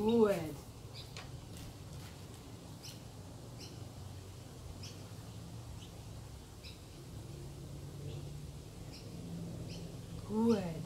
Good. Good.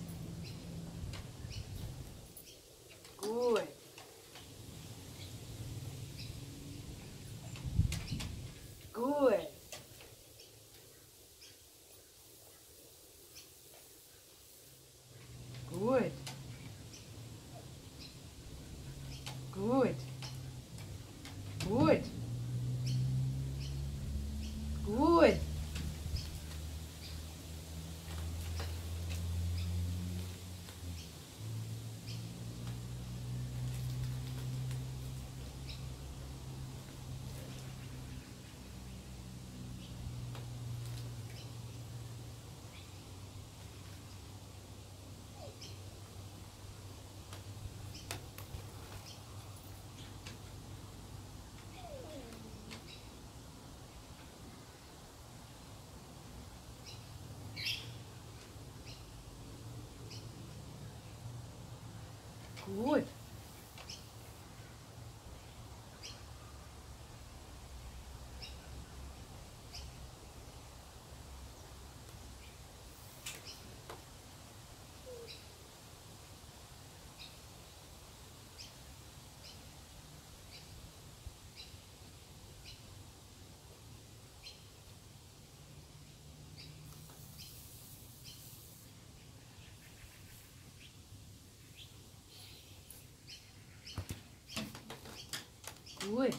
好。would.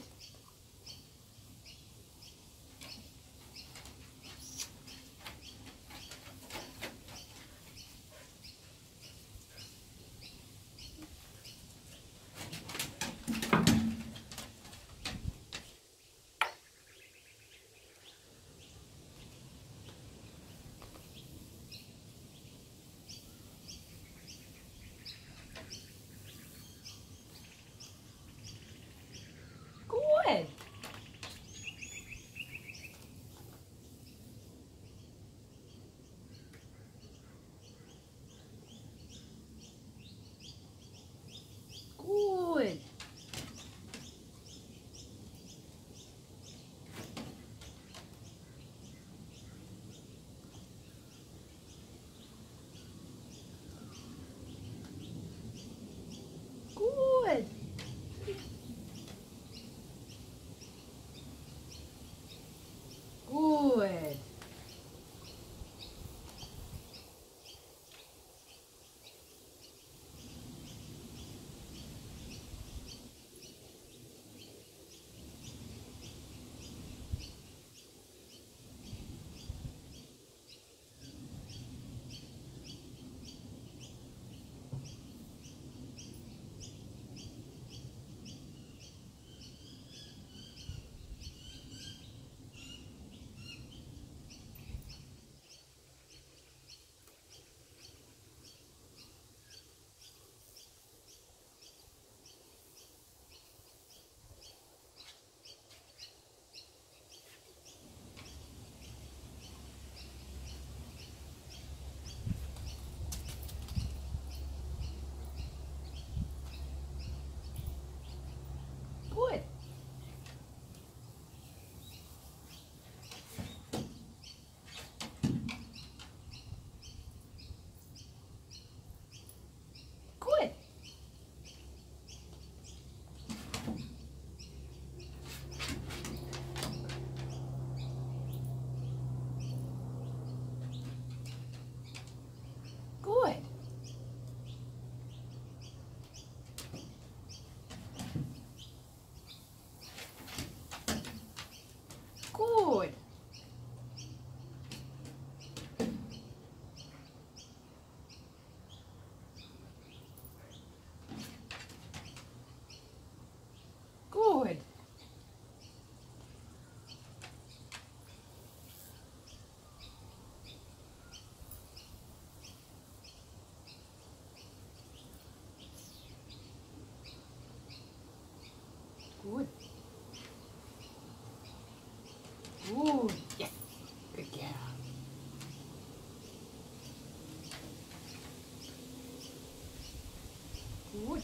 Good. Good. Yes. Good girl. Good.